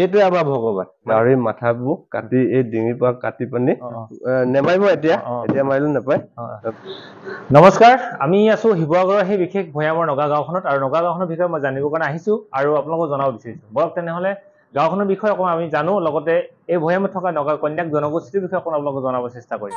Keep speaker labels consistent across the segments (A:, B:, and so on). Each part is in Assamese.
A: এইটোৱে আমাৰ ভগৱান। গাহৰি মাথাবোৰ কাটি এই ডিঙিৰ পৰা কাটি পানি নেমাৰিব এতিয়া। এতিয়া মাৰিলে নাপায়।
B: নমস্কাৰ আমি আছো শিৱসাগৰৰ সেই বিশেষ ভৈয়ামৰ নগা গাঁওখনত আৰু নগা গাঁওখনৰ বিষয়ে মই জানিবৰ কাৰণে আহিছো আৰু আপোনালোকক জনাব বিচাৰিছো। বৰক তেনেহ'লে গাঁওখনৰ বিষয়ে অকণমান আমি জানো লগতে এই ভৈয়ামত থকা নগা কন্যাক জনগোষ্ঠীৰ বিষয়ে অকণমান আপোনালোকক জনাব চেষ্টা কৰিম।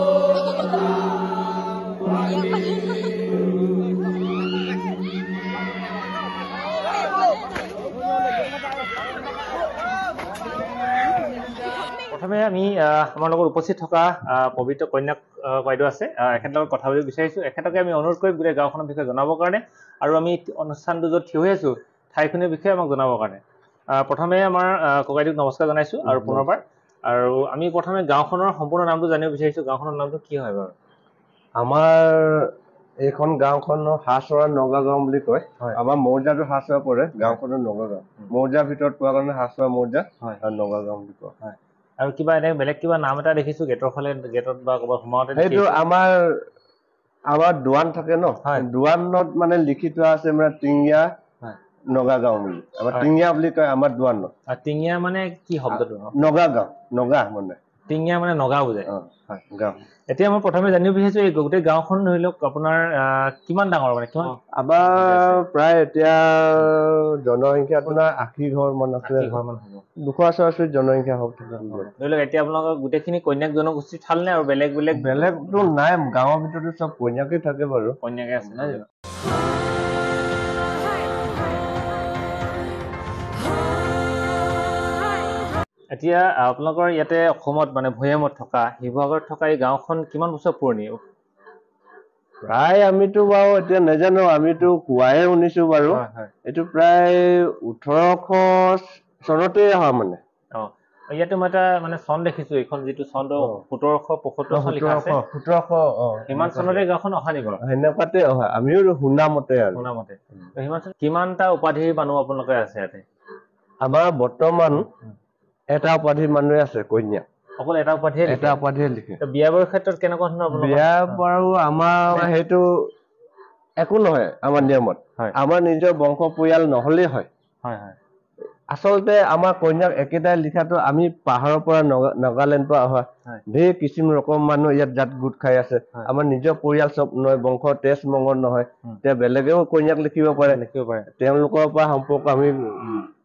B: প্ৰথমে আমি আমাৰ লগত উপস্থিত থকা পবিত্ৰ কন্যাক বাইদেউ আছে। এখেতৰ লগত কথা পাতিব বিচাৰিছো। এখেতকে আমি অনুৰোধ কৰিম গোটেই গাঁওখনৰ বিষয়ে জনাবৰ কাৰণে আৰু আমি অনুষ্ঠানটো য'ত থিয় হৈ আছো ঠাইখিনিৰ বিষয়ে আমাক জনাবৰ কাৰণে। প্ৰথমে আমাৰ ককাইদেউক নমস্কাৰ জনাইছো আৰু পুনৰবাৰ। আৰু আমি প্ৰথমে গাঁওখনৰ সম্পূৰ্ণ নামটো জানিব বিচাৰিছো। গাঁওখনৰ নামটো কি হয় বাৰু?
A: আমাৰ এইখন গাঁওখনৰ হাঁহচৰা নগা গাঁও বুলি কয়।
B: হয়।
A: আমাৰ মৌজাটো হাঁহচৰা পৰে গাঁওখনৰ নগা গাঁও। মৌজাৰ ভিতৰত পোৱা কাৰণে হাঁহচৰা মৌজা
B: হয়।
A: আৰু নগা গাঁও বুলি কয়
B: আৰু কিবা এনে বেলেগ কিবা নাম এটা দেখিছো গেটৰ ফালে গেটত বা ক'ৰবাত সোমাওঁতে
A: সেইটো। আমাৰ আমাৰ দোৱান থাকে ন। দোৱানত মানে লিখি থোৱা আছে মানে টিঙীয়া। নগা গাঁও বুলি আমাৰ। টিঙীয়া বুলি কয় আমাৰ দোৱানত
B: টিঙীয়া মানে কি শব্দটো
A: নগা গাঁও নগা মানে
B: টিঙীয়া মানে নগা বুজায়
A: গাঁও
B: এতিয়া মই প্ৰথমে জানিব বিচাৰিছো এই গোটেই গাঁওখন ধৰি লওক আপোনাৰ কিমান ডাঙৰ মানে কিমান
A: আমাৰ প্ৰায় এতিয়া জনসংখ্যা আপোনাৰ আশী ঘৰ মান আছে
B: আশী ঘৰ মান হ'ব।
A: দুশ ওচৰা জনসংখ্যা হওক
B: ধৰি লওক এতিয়া আপোনালোকৰ গোটেইখিনি কন্যাক জনগোষ্ঠীৰ ঠালনে আৰু বেলেগ বেলেগ
A: বেলেগতো নাই গাঁৱৰ ভিতৰতো চব কইনাকে থাকে বাৰু।
B: কন্যাকে আছে নহয় জানো এতিয়া আপোনালোকৰ ইয়াতে অসমত মানে ভৈয়ামত থকা শিৱসাগৰত থকা এই গাঁওখন কিমান বছৰ পুৰণি?
A: প্ৰায় আমিতো বাৰু এতিয়া নাজানো আমিতো কোৱাহে শুনিছো বাৰু।
B: হয় হয়।
A: এইটো প্ৰায় ওঠৰশ চনতে অহা মানে।
B: অ ইয়াতে মই এটা মানে চন দেখিছো এইখন যিটো চন। সোতৰশ পঁয়সত্তৰ চন লিখা আছে।
A: সোতৰশ
B: সিমান চনতে গাঁওখন অহা নেকি বাৰু?
A: সেনেকুৱাতে অহা আমিও শুনা মতে আৰু।
B: শুনা মতে ত সিমান চন কিমানটা উপাধিৰ মানুহ আপোনালোকে আছে ইয়াতে?
A: আমাৰ বৰ্তমান এটা উপাধিৰ মানুহে আছে কন্যা।
B: অকল এটা উপাধিয়ে লিখে?
A: এটা উপাধিহে লিখে।
B: ত বিয়া বাৰুৰ ক্ষেত্ৰত কেনেকুৱা ধৰণৰ
A: বিয়া বাৰু আমাৰ সেইটো একো নহয় আমাৰ নিয়মত। আমাৰ নিজৰ বংশ পৰিয়াল নহলেই হয়।
B: হয় হয়।
A: আচলতে আমাৰ কন্যাক একেটাই লিখাটো আমি পাহাৰৰ পৰা নগা- নাগালেণ্ড পৰা অহা। ঢেৰ কিছু ৰকম মানুহ ইয়াত জাত গোট খাই আছে। আমাৰ নিজৰ পৰিয়াল চব নহয় বংশ তেজ মঙল নহয়। এতিয়া বেলেগেও কন্যাক লিখিব পাৰে।
B: লিখিব পাৰে।
A: তেওঁলোকৰ পৰা সম্পৰ্ক আমি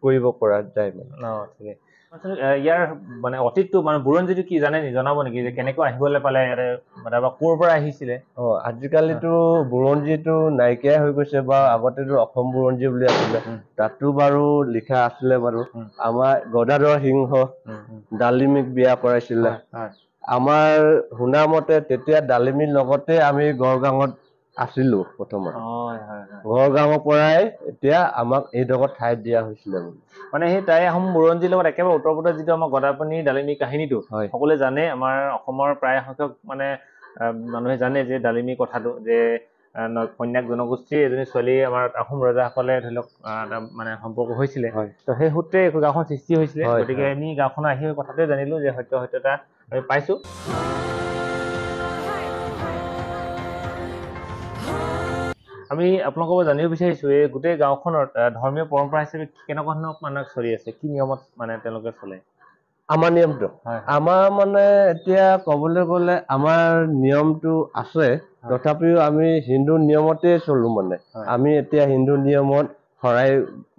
A: কৰিব পৰা যায় মানে।
B: ইয়াৰ মানে অতীতটো মানে বুৰঞ্জীটো কি জানে নেকি জনাব নেকি যে কেনেকৈ আহিবলৈ পালে ইয়াতে মানে বা ক'ৰ পৰা আহিছিলে
A: অ আজিকালিতো বুৰঞ্জীটো নাইকিয়াই হৈ গৈছে বা আগতেতো অসম বুৰঞ্জী বুলি আছিলে। তাতো বাৰু লিখা আছিলে বাৰু। আমাৰ গদাধৰ সিংহ। ডালিমিক বিয়া কৰাইছিলে। আমাৰ শুনা মতে তেতিয়া ডালিমিৰ লগতে আমি গড়গাঁৱত আছিলো প্ৰথমত
B: হয়।
A: গড়গাঁৱৰ পৰাই এতিয়া আমাক এইডোখৰ ঠাইত দিয়া হৈছিলে মানে।
B: মানে সেই তাই আহোম বুৰঞ্জীৰ লগত একেবাৰে ওতঃপ্ৰোত যিটো আমাৰ গদাপাণি ডালিমী কাহিনীটো সকলোৱে জানে আমাৰ অসমৰ প্ৰায় সংখ্যক মানে মানুহে জানে যে ডালিমী কথাটো যে কন্যাক জনগোষ্ঠীৰ এজনী ছোৱালী আমাৰ আহোম ৰজাসকলে ধৰি লওক মানে সম্পৰ্ক হৈছিলে। তো সেই সূত্ৰে গাঁওখন সৃষ্টি হৈছিলে। গতিকে। আমি গাঁওখন আহি কথাটোৱে জানিলো যে সত্য সত্যতা আমি পাইছো। আমি আপোনালোকৰ পৰা জানিব বিচাৰিছো এই গোটেই গাঁওখনত ধৰ্মীয় পৰম্পৰা হিচাপে কেনেকুৱা ধৰণৰ মানে চলি আছে কি নিয়মত মানে তেওঁলোকে চলে
A: আমাৰ নিয়মটো আমাৰ মানে এতিয়া ক'বলৈ গ'লে আমাৰ নিয়মটো আছে তথাপিও আমি হিন্দু নিয়মতে চলো মানে। আমি এতিয়া হিন্দু নিয়মত শৰাই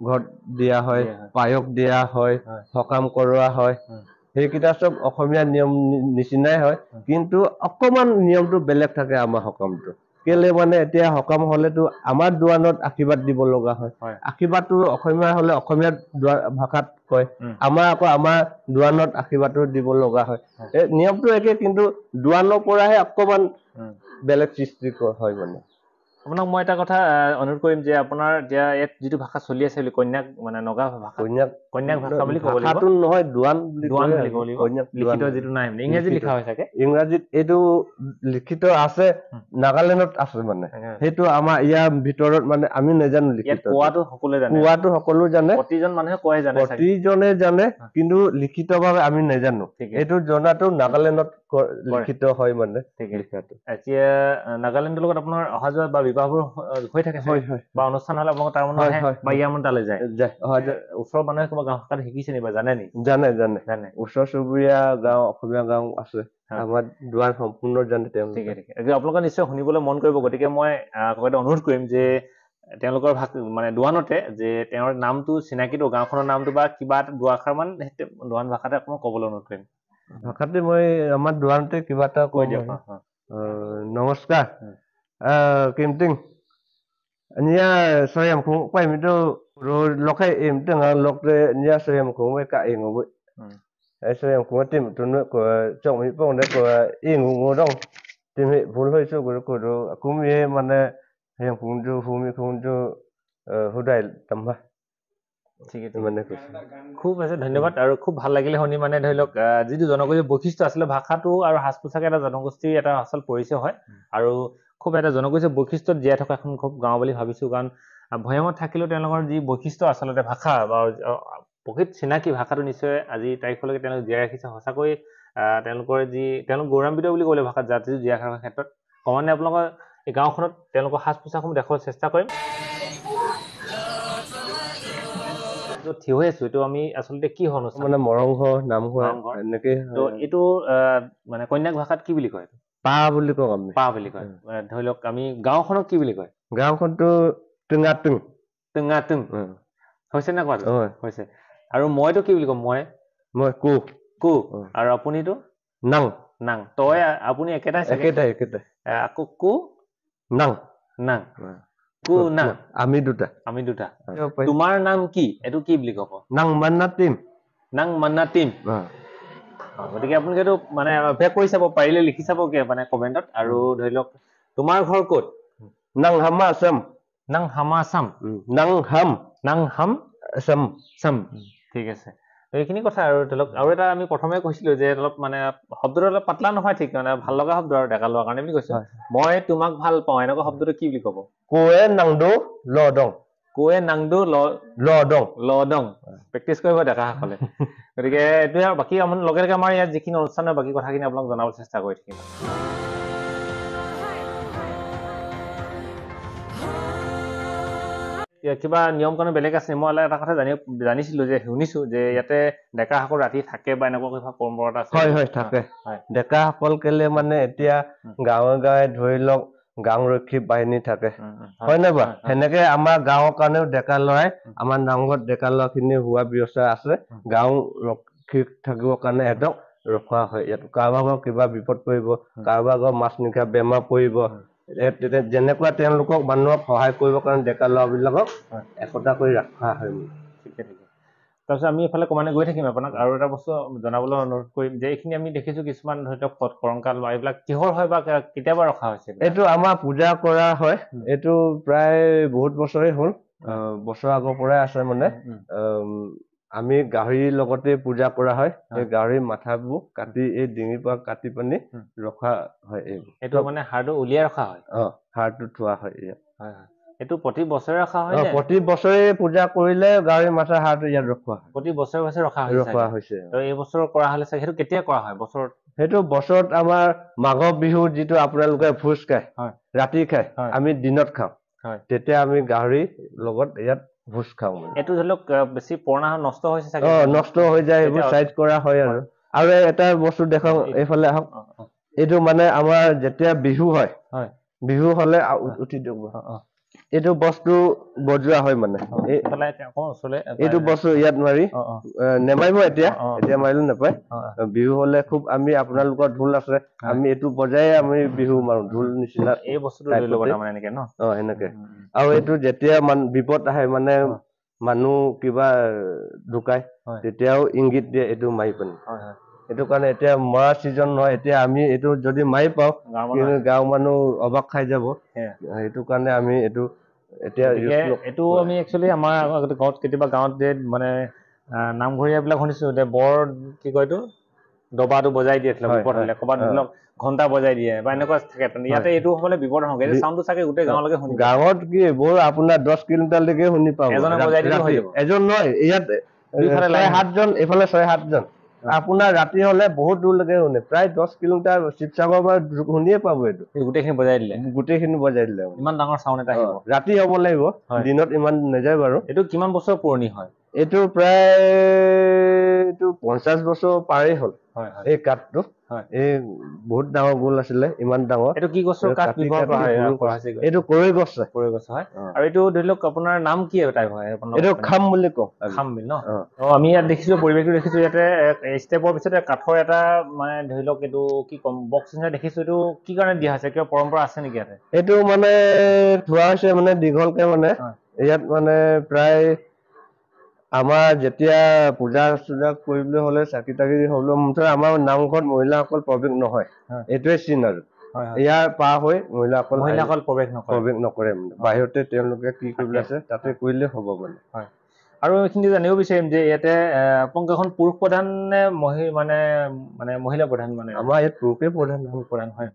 A: ঘৰত দিয়া হয়। পায়স দিয়া হয়। সকাম কৰোৱা হয়। সেইকেইটা চব অসমীয়া নিয়ম নিচিনাই হয়
B: হয়।
A: কিন্তু অকমান নিয়মটো বেলেগ থাকে আমাৰ সকামটো কেলে মানে এতিয়া সকাম হলেতো আমাৰ দোৱানত আশীৰ্বাদ দিব লগা হয়। আশীৰ্বাদটো অসমীয়া হলে অসমীয়া ভাষাত কয়। আমাৰ আকৌ আমাৰ দোৱানত আশীৰ্বাদটো দিব লগা হয়। নিয়মটো একে কিন্তু দোৱানৰ পৰাহে অকমান। বেলেগ সৃষ্টি হয় মানে।
B: আপোনাক মই এটা কথা অনুৰোধ কৰিম যে আপোনাৰ এতিয়া ইয়াত যিটো ভাষা চলি আছে বুলি কন্যাক মানে নগা ভাষা
A: কন্যাক
B: কন্যাক ভাষা বুলি ক'ব লাগিব।
A: নহয় দোৱান
B: দোৱান
A: কয়
B: বুলি
A: আৰু।
B: ক'ব লাগিব।
A: কন্যাক
B: লিখিত। যিটো নাই মানে ইংৰাজী
A: লিখিত।
B: লিখা হয় চাগে?
A: ইংৰাজীত এইটো লিখিত আছে। নাগালেণ্ডত আছে মানে। সেইটো আমাৰ ইয়াৰ ভিতৰত মানে আমি নাজানো লিখিত
B: কোৱাটো সকলোৱে জানে।
A: কোৱাটো সকলো জানে।
B: প্ৰতিজন মানুহে কোৱাই জানে
A: প্ৰতিজনে জানে কিন্তু লিখিতভাৱে আমি নাজানো। এইটো জনাটো নাগালেণ্ডত লিখিত হয় মানে
B: ঠিকে।
A: লিখাটো।
B: এতিয়া নাগালেণ্ডৰ লগত আপোনাৰ অহা যোৱা বা বিবাহবোৰ হৈ- থাকে। বা অনুষ্ঠান হ'লে আপোনালোকৰ তাৰ মানে
A: হয়,
B: আহে বা ইয়াৰ মানে তালৈ যায়। ওচৰৰ মানুহে কিবা গাঁও ভাষাত শিকিছে নি বা জানে নি
A: জানে জানে।
B: জানে।
A: ওচৰ চুবুৰীয়া গাঁও অসমীয়া গাঁও আছে।
B: হয়।
A: আমাৰ দুৱাৰ সম্পূৰ্ণ জানে
B: ঠিকে
A: তেওঁলোকে।
B: ঠিকে এতিয়া আপোনালোকে নিশ্চয় শুনিবলৈ মন কৰিব। গতিকে মই ককাইদেউ অনুৰোধ কৰিম যে তেওঁলোকৰ ভাষ মানে দোৱানতে যে তেওঁৰ নামটো চিনাকিটো গাঁওখনৰ নামটো বা কিবা এটা দুআষাৰ মান দোৱান ভাষাতে অকণমান ক'বলৈ অনুৰোধ কৰিম।
A: ভাষাতে মই আমাৰ দুৱাৰতে কিবা এটা
B: কৈ দিয়ক।
A: আৰু।
B: অ, অ।
A: Ờ, namaskar.
B: Hmm.
A: Uh, Kim Ting. Nya sayam khu quay mi do ro lok hai em teng ang lok de nya sayam khu mai ka eng wo.
B: Hmm.
A: Ai sayam khu tim tu no ko chong mi pong de ko eng ngo dong. Tim he phul hoi so ko ko ro ku mi mane sayam khu ju hu mi khu ju hu dai tam ba.
B: ঠিকে ঠিকে
A: মানে কৈছে
B: খুব আছে ধন্যবাদ আৰু খুব ভাল লাগিলে শুনি মানে ধৰি লওক যিটো জনগোষ্ঠীৰ বৈশিষ্ট্য আছিলে ভাষাটো আৰু সাজ পোছাকে এটা জনগোষ্ঠীৰ এটা আচল পৰিচয় হয় আৰু খুব এটা জনগোষ্ঠীৰ বৈশিষ্ট্যত জীয়াই থকা এখন খুব গাঁও বুলি ভাবিছোঁ। কাৰণ ভৈয়ামত থাকিলেও তেওঁলোকৰ যি বৈশিষ্ট্য আচলতে ভাষা বা প্ৰকৃত চিনাকি ভাষাটো নিশ্চয় আজি তাৰিখলৈকে তেওঁলোকে জীয়াই ৰাখিছে। সঁচাকৈ তেওঁলোকৰ যি তেওঁলোক গৌৰৱান্বিত বুলি ক'লে ভাষাত জাতিটো জীয়াই ৰখাৰ ক্ষেত্ৰত ক্ৰমান্বয়ে আপোনালোকৰ এই গাঁওখনত তেওঁলোকৰ সাজ পোছাকসমূহ দেখুৱাৰ চেষ্টা কৰিম। য'ত থিয় হৈ আছো। এইটো আমি আচলতে কি অনুষ্ঠান?
A: মানে মৰংঘৰ নামঘৰ। এনেকে
B: এইটো মানে কন্যাক ভাষাত কি বুলি কয়?
A: পা বুলি কওঁ আমি।
B: পা বুলি কয়। মানে ধৰি লওক আমি গাঁওখনক কি বুলি কয়?
A: গাঁওখনতো টিঙা টিং
B: টিঙা টিং হৈছে নে কোৱাটো?
A: হয়।
B: হৈছে। আৰু মইতো কি বুলি কম? মই?
A: মই কো।
B: কু। আৰু আপুনিতো
A: নাং।
B: নাং। তই আপুনি একেটাই চাগে?
A: একেটাই একেটাই।
B: আকৌ কু?
A: নাং।
B: নাং। কু নাং।
A: আমি দুটা।
B: আমি দুটা। তোমাৰ নাম কি? এইটো কি বুলি ক'ব?
A: নাং মান্না টিম।
B: নাং মান্না টিম। গতিকে আপোনালোকে এইটো মানে অভ্যাস কৰি চাব পাৰিলে লিখি চাব কে মানে কমেণ্টত। আৰু ধৰি লওক তোমাৰ ঘৰ ক'ত?
A: নাং হামা আছাম।
B: নাং হামা চাম
A: নাং হাম
B: নাং হাম
A: আছাম।
B: চাম ঠিক আছে। এইখিনি কথা আৰু ধৰি লওক আৰু এটা আমি প্ৰথমে কৈছিলো যে অলপ মানে শব্দটো অলপ পাতলা নহয় ঠিক মানে ভাল লগা শব্দ আৰু ডেকা লোৱাৰ কাৰণে বুলি কৈছো। মই তোমাক ভাল পাওঁ এনেকুৱা শব্দটো কি বুলি ক'ব?
A: কোৱে নাং দো। ল
B: কোৱে নাংদু ল
A: ল
B: ল দং প্ৰেক্টিচ কৰিব ডেকাসকলে। গতিকে এইটোৱে আৰু বাকী আমাৰ লগে লগে আমাৰ ইয়াত যিখিনি অনুষ্ঠানৰ বাকী কথাখিনি আপোনাক জনাবলৈ চেষ্টা কৰি থাকিম। কিবা নিয়ম কানুন বেলেগ আছে মই অলপ এটা কথা জানি জানিছিলো যে শুনিছো যে ইয়াতে ডেকাসকল ৰাতি থাকে বা এনেকুৱা কিবা পৰম্পৰা আছে।
A: হয় হয় থাকে।
B: হয়।
A: ডেকাসকল কেলে মানে এতিয়া। গাঁৱে গাঁৱে ধৰি লওক গাঁওৰক্ষী বাহিনী থাকে। হয় নে বাৰু। সেনেকে আমাৰ গাঁৱৰ কাৰণেও ডেকা লৰাই আমাৰ নামঘৰত ডেকা ল'ৰা খিনি হোৱা ব্যৱস্থা আছে। গাঁও ৰক্ষী থাকিবৰ কাৰণে সিহঁতক ৰখোৱা হয়। ইয়াত কাৰোবাৰ ঘৰত কিবা বিপদ পৰিব কাৰোবাৰ ঘৰত মাছ নিশা বেমাৰ পৰিব যেনেকুৱা তেওঁলোকক মানুহক সহায় কৰিবৰ কাৰণে ডেকা ল'ৰাবিলাকক। একতা কৰি ৰখা হয়।
B: তাৰপিছত আমি এইফালে ক্ৰমান্বয়ে গৈ থাকিম আপোনাক। আৰু এটা বস্তু জনাবলৈ অনুৰোধ কৰিম যে এইখিনি আমি দেখিছো কিছুমান ধৰি লওক কৰংকাল বা এইবিলাক কিহৰ হয় বা কেতিয়াবা ৰখা হৈছে?
A: এইটো আমাৰ পূজা কৰা হয়। এইটো প্ৰায় বহুত বছৰেই হ'ল। বছৰ আগৰ পৰাই আছে মানে। আমি গাহৰিৰ লগতে পূজা কৰা হয়।
B: হয়।
A: গাহৰিৰ মাথাবোৰ কাটি এই ডিঙিৰ পৰা কাটি পানি। ৰখা হয় এইবোৰ
B: এইটো মানে হাড়টো উলিয়াই ৰখা হয়?
A: অ হাড়টো থোৱা হয় ইয়াত
B: হয় হয়। এইটো প্ৰতি বছৰে ৰখা হয়
A: প্ৰতি বছৰে পূজা কৰিলে গাহৰি মাথা হাড়টো ইয়াত ৰখোৱা হয়।
B: প্ৰতি বছৰে বছৰে ৰখা হয়
A: ৰখোৱা হৈছে
B: এই বছৰ কৰা হ'লে চাগে সেইটো কেতিয়া কৰা হয়? বছৰত?
A: সেইটো বছৰত আমাৰ মাঘ বিহু যিটো আপোনালোকে ভোজ খায়। ৰাতি খায়। আমি দিনত খাওঁ। তেতিয়া আমি গাহৰি লগত ইয়াত ভোজ খাওঁ
B: এইটো ধৰি লওক বেছি পুৰণা নষ্ট হৈছে চাগে।
A: নষ্ট হৈ যায় এইবোৰ চাইজ কৰা হয় আৰু। আৰু এটা বস্তু দেখাও এইফালে আহক। এইটো মানে আমাৰ যেতিয়া বিহু হয় বিহু হলে উঠি দিয়ক
B: অ,
A: এইটো বস্তু বজোৱা হয় মানে। এইটো বস্তু ইয়াত মাৰি নেমাৰিব এতিয়া। এতিয়া মাৰিলেও নাপায়। বিহু হলে খুব আমি আপোনালোকৰ ঢোল আছে আমি এইটো বজাই আমি বিহু মাৰো ঢোল নিচিনা
B: এই বস্তুটো লৈ ল'ব তাৰমানে এনেকে ন?
A: অ সেনেকে। আৰু এইটো যেতিয়া মান বিপদ আহে মানে। মানুহ কিবা ঢুকাই
B: হয়।
A: তেতিয়াও ইংগিত দিয়ে এইটো মাৰি পানি। সেইটো কাৰণে এতিয়া মৰা ছিজন নহয় এতিয়া আমি এইটো যদি মাৰি পাওঁ কিন্তু
B: মানুহ
A: গাঁৱৰ মানুহ অবাক খাই যাব। সেইটো কাৰণে আমি এইটো এতিয়া।
B: এইটো আমি একচুৱেলি আমাৰ আগতে গাঁৱত কেতিয়াবা গাঁৱত যে মানে নামঘৰীয়াবিলাক শুনিছো যে বৰ কি কয় এইটো দবাটো বজাই দিয়ে
A: হয়,
B: বিপদ হ'লে
A: হয়,
B: ক'ৰবাত ধৰি। লওক ঘণ্টা বজাই দিয়ে বা এনেকুৱা থাকে ইয়াতে এইটো হ'লে বিপদ
A: বি-
B: চাউণ্ডটো চাগে গোটেই গাঁৱলৈকে শুনিব
A: গাঁৱত কি বৰ আপোনাৰ দহ কিলোমিটাৰলৈকে শুনি পাব
B: এজনে বজাই দিলেও হৈ। যাব।
A: এজন নহয় ইয়াত ছয়। সাতজন এইফালে ছয় সাতজন আপোনাৰ ৰাতি হলে বহুত দূৰলৈকে শুনে। প্ৰায় দহ কিলোমিটাৰ শিৱসাগৰৰ পৰা শুনিয়ে পাব এইটো।
B: এই গোটেইখিনি বজাই দিলে?
A: গোটেইখিনি বজাই দিলে মানে।
B: ইমান ডাঙৰ চাউণ্ড এটা আহিব।
A: ৰাতি হ'ব লাগিব। দিনত ইমান নাযায় বাৰু।
B: এইটো কিমান বছৰ পুৰণি হয়?
A: এইটো প্ৰায় এইটো পঞ্চাছ বছৰ পাৰেই হ'ল। এই কাঠটো। এই বহুত ডাঙৰ গোল আছিলে ইমান ডাঙৰ
B: এইটো কি গছৰ কাঠ ব্যৱহাৰ কৰা হয় কৰা?
A: এইটো কৰৈ গছ হয়।
B: পৰি গছ হয়। আৰু এইটো ধৰি লওক আপোনাৰ নাম কি টাইপ হয়
A: এইটো খাম বুলি কওঁ।
B: খাম বিল ন আমি ইয়াত দেখিছো পৰিৱেশটো দেখিছো ইয়াতে ষ্টেপৰ পিছতে কাঠৰ এটা মানে ধৰি লওক এইটো কি ক'ম বক্স নিচিনা দেখিছো এইটো কি কাৰণে দিয়া হৈছে কিবা পৰম্পৰা আছে নেকি ইয়াতে
A: এইটো মানে থোৱা হৈছে মানে দীঘলকে মানে। ইয়াত মানে প্ৰায় আমাৰ যেতিয়া পূজা চূজা কৰিবলৈ হলে চাকি তাকি হলেও মুঠতে আমাৰ নামঘৰত মহিলাসকল প্ৰৱেশ নহয়।
B: হয়।
A: এইটোৱে চিন আৰু। ইয়াৰ পাৰ হৈ মহিলাসকল
B: মহিলাসকল প্ৰৱেশ নকৰে।
A: প্ৰৱেশ নকৰে। মানে বাহিৰতে তেওঁলোকে কি কৰিবলৈ আছে তাতে কৰিলে হ'ব মানে।
B: আৰু এইখিনি জানিব বিচাৰিম যে ইয়াতে পংকখন পুৰুষ প্ৰধান নে মহি মানে মানে মহিলা প্ৰধান মানে?
A: আমাৰ ইয়াত পুৰুষে প্ৰধান।
B: প্ৰধান হয়।